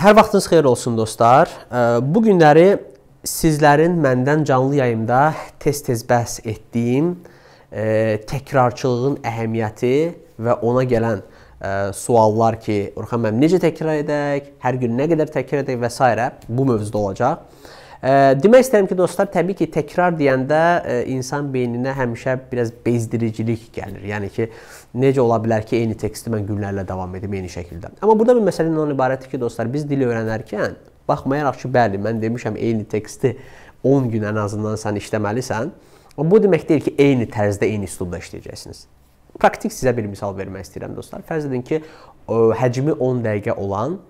Hər vaxtınız xeyir olsun dostlar. Bu günləri sizlərin məndən canlı yayımda tez-tez bəhs etdiyim təkrarçılığın əhəmiyyəti və ona gələn suallar ki, Orxan müəllim necə təkrar edək, hər gün nə qədər təkrar edək və s. bu mövzuda olacaq. Demək istəyirəm ki, dostlar, təbii ki, təkrar deyəndə insan beyninə həmişə biraz bezdiricilik gəlir. Yəni ki, necə ola bilər ki, eyni teksti mən günlərlə davam edim eyni şəkildə. Amma burada bir məsələ ondan ibarətdir ki, dostlar, biz dil öyrənərkən baxmayaraq ki, bəli, mən demişəm eyni teksti 10 gün ən azından sən işləməlisən. Amma bu demək deyil ki, eyni tərzdə, eyni üslubda işləyəcəksiniz. Praktik sizə bir misal vermək istəyirəm dostlar. Fərz edin ki, həcmi 10 dəqiqə olan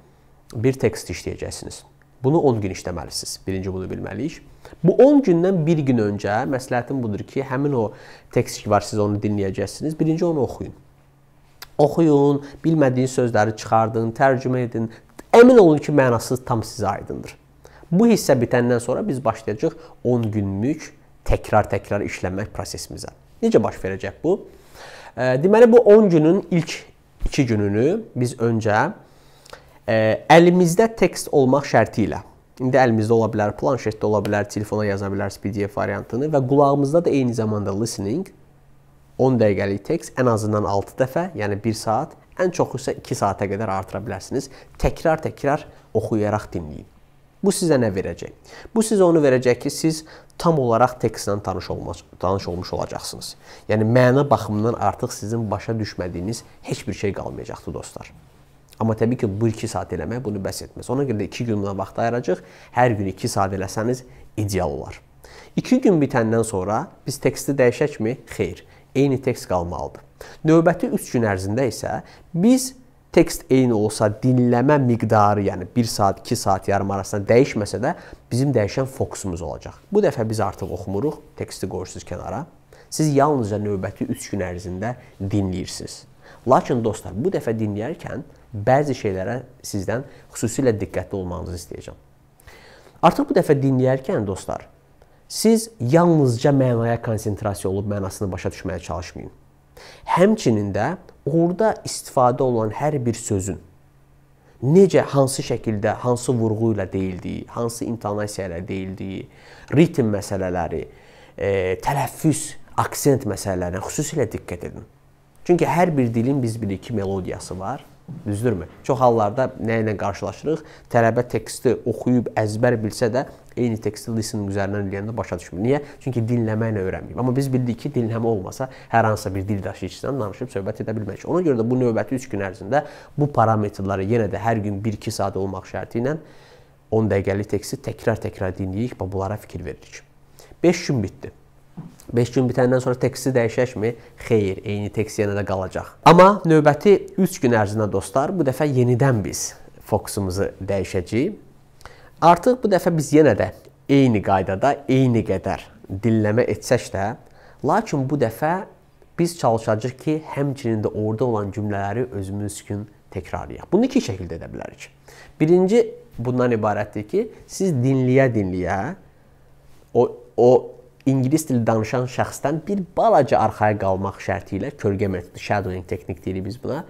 bir tekst işləyəcəksiniz. Bunu 10 gün işləməlisiniz. Birinci bunu bilməliyik. Bu 10 gündən 1 gün öncə məsləhətim budur ki, həmin o tekst ki var, siz onu dinləyəcəksiniz. Birinci onu oxuyun. Oxuyun, bilmədiyiniz sözləri çıxardın, tərcümə edin. Əmin olun ki, mənası tam sizə aydındır. Bu hissə bitəndən sonra biz başlayacağıq 10 günlük təkrar-təkrar işləmək prosesimizə. Necə baş verəcək bu? Deməli bu 10 günün ilk 2 gününü biz öncə əlimizdə tekst olmaq şərti ilə. İndi əlimizdə ola bilər, planşetdə ola bilər, telefona yaza bilərsiniz PDF variantını və qulağımızda da eyni zamanda listening 10 dəqiqəlik tekst ən azından 6 dəfə, yəni 1 saat, ən çoxu isə 2 saata qədər artıra bilərsiniz. Təkrar-təkrar oxuyaraq dinləyin. Bu sizə nə verəcək? Bu sizə onu verəcək ki, siz tam olaraq tekstlə tanış olmuş, tanış olmuş olacaqsınız. Yəni məna baxımından artıq sizin başa düşmədiyiniz heç bir şey qalmayacaqdır dostlar. Amma təbii ki, bu 2 saat eləmək bunu bəs etməz. Ona görə də 2 gün buna vaxt ayıracağıq. Hər gün 2 saat eləsəniz ideal olar. 2 gün bitəndən sonra biz teksti dəyişəkmi? Xeyr. Eyni tekst qalmalıdır. Növbəti 3 gün ərzində isə biz tekst eyni olsa dinləmə miqdarı, yəni 1 saat, 2 saat yarım arasında dəyişməsə də bizim dəyişən fokusumuz olacaq. Bu dəfə biz artıq oxumuruq, teksti qoyursunuz kənara. Siz yalnızca növbəti 3 gün ərzində dinləyirsiniz. Lakin dostlar, bu dəfə dinləyərkən bəzi şeylərə sizdən xüsusilə diqqətli olmağınızı istəyəcəm. Artıq bu dəfə dinləyərkən dostlar, siz yalnızca mənaya konsentrasiya olub mənasını başa düşməyə çalışmayın. Həmçinin də orada istifadə olunan hər bir sözün necə, hansı şəkildə, hansı vurğu ilə deyildiyi, hansı intonasiya ilə deyildiyi, ritm məsələləri, e, tələffüz, aksent məsələlərinə xüsusilə diqqət edin. Çünki hər bir dilin biz bilirik ki, melodiyası var Düzdürmü? Çox hallarda nə ilə qarşılaşırıq? Tələbə teksti oxuyub əzbər bilsə də eyni teksti listening üzərindən eləyəndə başa düşmür. Niyə? Çünki dinləməklə öyrənməyib. Amma biz bildik ki, dinləmə olmasa hər hansısa bir dil daşıyıcısından danışıb söhbət edə bilmərik. Ona görə də bu növbəti 3 gün ərzində bu parametrləri yenə də hər gün 1-2 saat olmaq şərti ilə 10 dəqiqəlik teksti təkrar-təkrar dinləyik və bunlara fikir veririk. 5 gün bitdi. 5 gün bitəndən sonra teksti dəyişəkmi? Xeyr, eyni tekst yenə də qalacaq. Amma növbəti 3 gün ərzində dostlar, bu dəfə yenidən biz fokusumuzu dəyişəcəyik. Artıq bu dəfə biz yenə də eyni qaydada, eyni qədər dinləmə etsək də, lakin bu dəfə biz çalışacağıq ki, həmçinin də orada olan cümlələri özümüz üçün təkrarlayaq. Bunu iki şəkildə edə bilərik. Birinci bundan ibarətdir ki, siz dinləyə-dinləyə o o ingilis dili danışan şəxsdən bir balaca arxaya qalmaq şərti ilə kölgə metodu, shadowing texnik deyirik biz buna,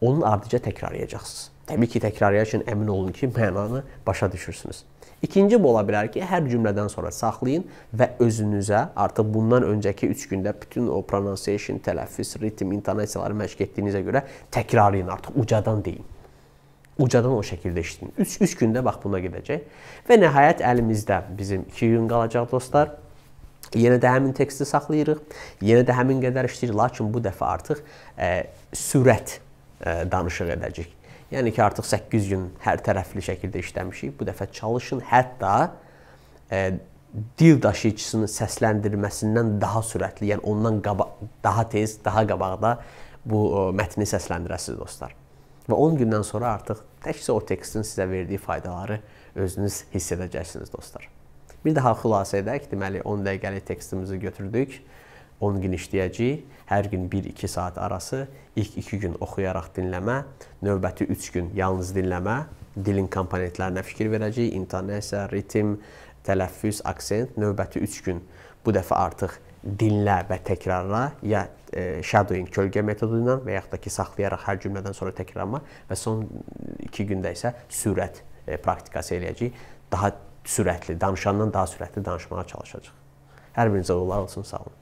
onun ardıca təkrarlayacaqsınız. Təbii ki, təkrarlayarkən əmin olun ki, mənanı başa düşürsünüz. İkinci bu ola bilər ki, hər cümlədən sonra saxlayın və özünüzə artıq bundan öncəki 3 gündə bütün o pronunciation, tələffüz, ritm, intonasiyaları məşq etdiyinizə görə təkrarlayın artıq ucadan deyin. Ucadan o şəkildə işləyin. 3 3 gündə bax buna gedəcək. Və nəhayət əlimizdə bizim 2 gün qalacaq dostlar. Yenə də həmin teksti saxlayırıq. Yenə də həmin qədər işləyirik, lakin bu dəfə artıq ə, sürət ə, danışıq edəcəyik. Yəni ki, artıq 8 gün hər tərəfli şəkildə işləmişik. Bu dəfə çalışın hətta ə, dil daşıyıcısının səsləndirməsindən daha sürətli, yəni ondan qaba daha tez, daha qabaqda bu ə, mətni səsləndirəsiniz dostlar. Və 10 gündən sonra artıq təkcə o tekstin sizə verdiyi faydaları özünüz hiss edəcəksiniz dostlar. Bir daha xülasə edək. Deməli 10 dəqiqəlik tekstimizi götürdük. 10 gün işləyəcəyik. Hər gün 1-2 saat arası ilk 2 gün oxuyaraq dinləmə, növbəti 3 gün yalnız dinləmə, dilin komponentlərinə fikir verəcəyik. İntonasiya, ritm, tələffüz, aksent. Növbəti 3 gün bu dəfə artıq dinlə və təkrarla ya e, shadowing kölgə metodu ilə və yaxud da ki saxlayaraq hər cümlədən sonra təkrarlama və son 2 gündə isə sürət e, praktikası eləyəcəyik. Daha sürətli, danışandan daha sürətli danışmağa çalışacağıq. Hər birinizə uğurlar olsun, sağ olun.